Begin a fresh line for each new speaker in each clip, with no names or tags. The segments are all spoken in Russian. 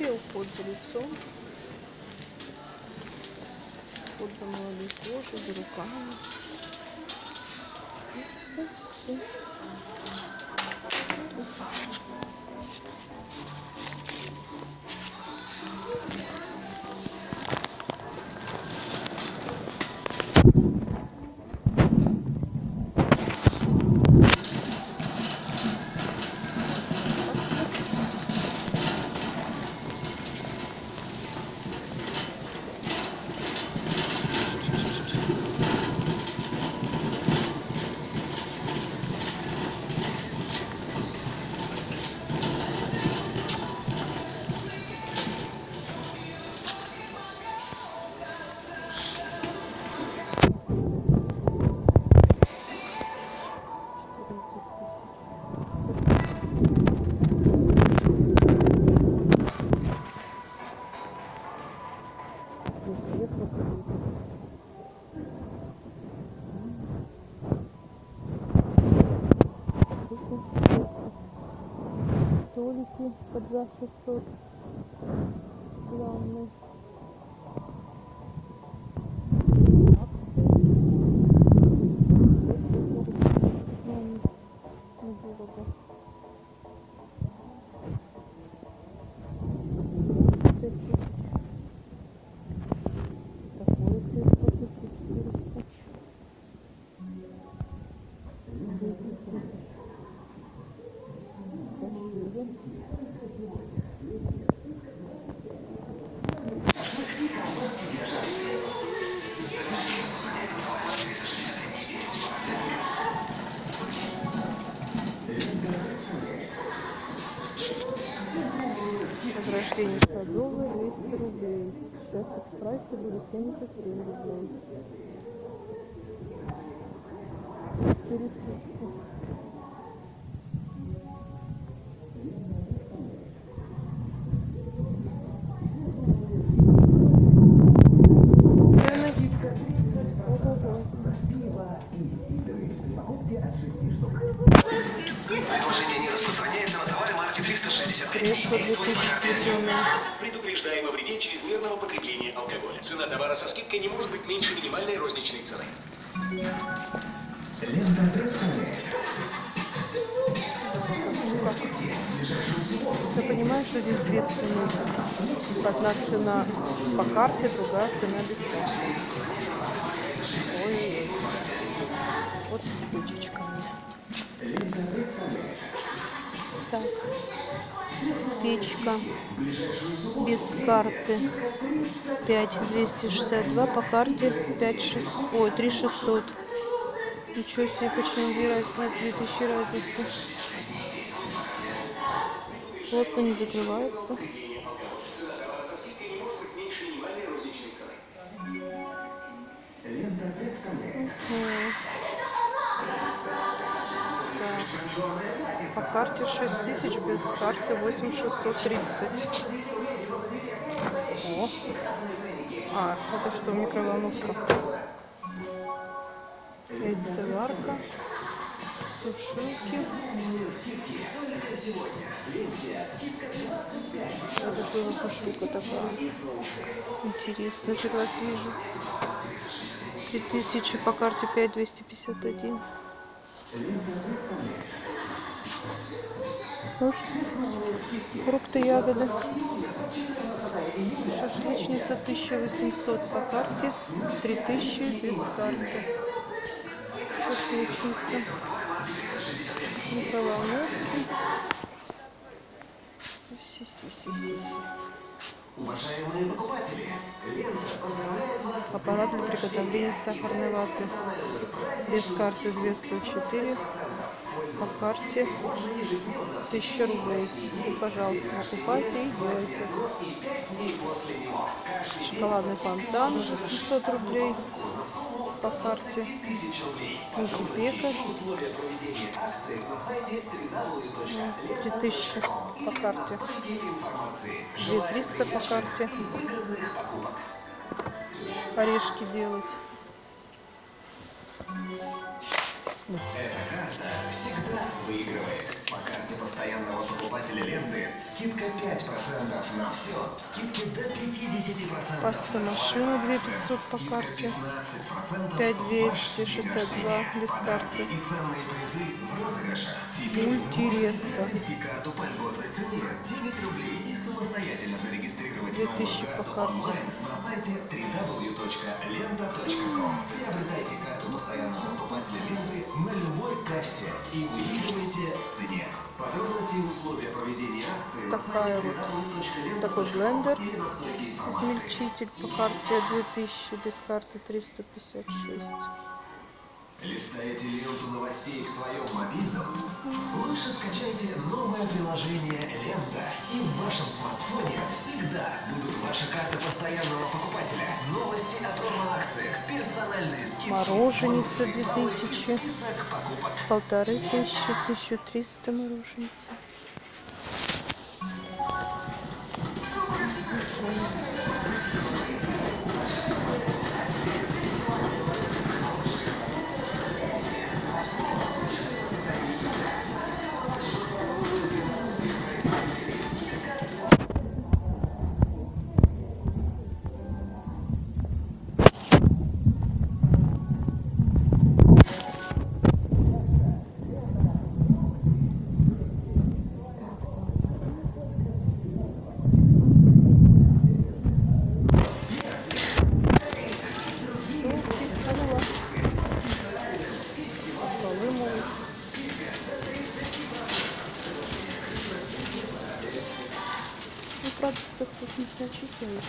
серия уход за лицом. Уход за молодой кожей, за руками. Это все. По 2 600 стеклянные. Возрождение Садовое 200 рублей. Сейчас в экспрессе будет 77 рублей. 4
меньше минимальной розничной цены.
Лента представляет.
Я понимаю, что здесь две цены. Одна цена по карте, другая цена без карты. Ой, вот печечка мне.
Лента представляет.
Так, печка без карты. 5262 по карте. 5 6, ой 3600 ничего себе почему две разницы 2000 разницы? Лодка не закрывается карте 6000, без карты 8630. О. А, это что, микроволновка? Яйцеварка. Сушилки. Это что за сушилка такая? Интересно, первый раз вижу. 3000 по карте 5251. Что, фрукты, ягоды. Шашлычница 1800 по карте, 3000 без карты. Шашлычница. Микроволновки. Си-си-си-си-си.
Уважаемые покупатели, Лента поздравляет вас
Аппарат для приготовления сахарной ваты. Без карты 204, по карте 1000 рублей. Пожалуйста, покупайте и делайте. Шоколадный фонтан 800 рублей по карте.
Сайте
3000 по карте.
информации.
2300 по карте. Орешки делать.
Эта карта всегда выигрывает. По по постоянного покупателя ленты скидка 5% на все. Скидки до 50%.
Паста машина 2500 по карте.
15%
5262 без карты.
И ценные призы в розыгрышах. Теперь карту по льготной цене 9 рублей и самостоятельно зарегистрировать
2000
новую
по
карту
карте.
онлайн на сайте www.lenta.com. Приобретайте карту постоянного покупателя ленты на любой кассе и выигрывайте в цене. Условия проведения акции
Такая вот. Такой блендер. Измельчитель по карте 2000, без карты 356.
Листаете ленту новостей в своем мобильном? Лучше скачайте новое приложение «Лента». И в вашем смартфоне всегда будут ваши карты постоянного покупателя, новости о промо-акциях, персональные скидки,
Мороженица
бонусы, баллы и
2000.
список покупок.
Полторы тысячи, 1300 мороженица. Thank you. Так тут незначительно.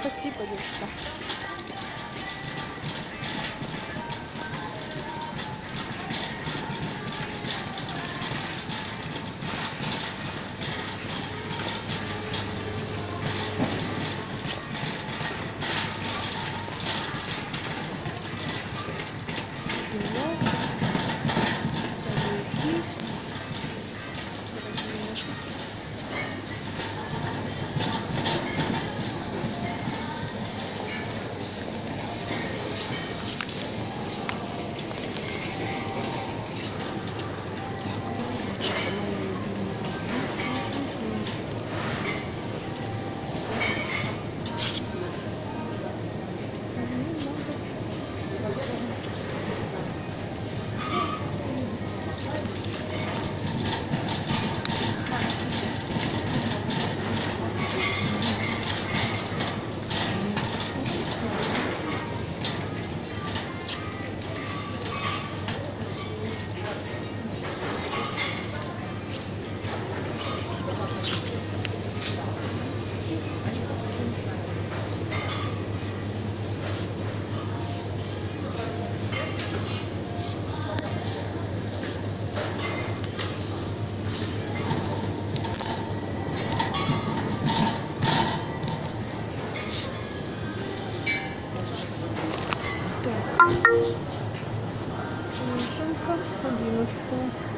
Спасибо, девушка. Машинка 11.
Так